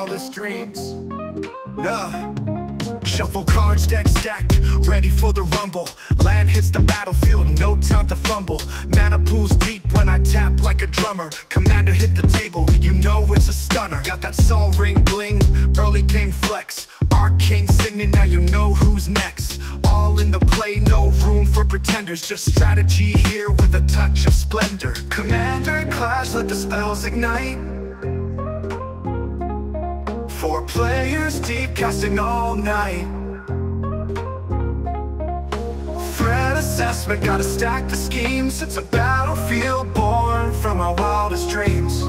wildest dreams. Nah. Shuffle cards, deck stacked, ready for the rumble. Land hits the battlefield, no time to fumble. Mana pools deep when I tap like a drummer. Commander hit the table, you know it's a stunner. Got that Sol Ring bling, early game flex. Arcane Signet, now you know who's next. All in the play, no room for pretenders. Just strategy here with a touch of splendor. Commander Clash, let the spells ignite. Four players deep, casting all night. Threat assessment, gotta stack the schemes. It's a battlefield born from our wildest dreams.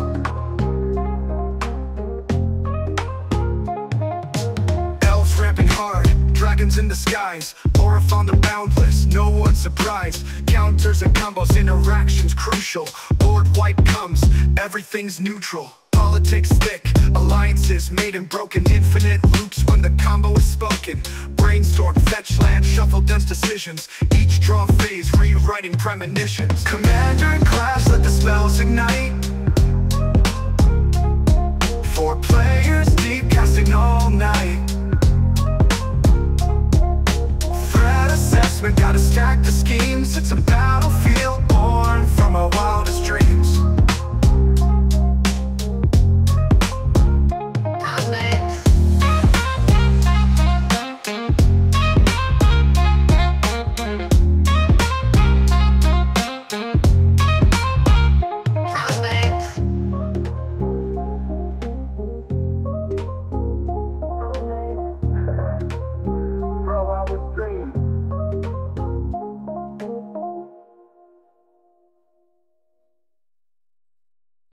Elves ramping hard, dragons in skies. Orifon the boundless, no one surprised. Counters and combos, interactions crucial. Board wipe comes, everything's neutral. Politics thick, alliances made and broken. Infinite loops when the combo is spoken. Brainstorm, fetch land, shuffle dense decisions. Each draw phase, rewriting premonitions. Commander Clash, let the spells ignite. Four players deep, casting all night. Threat assessment, gotta stack the scheme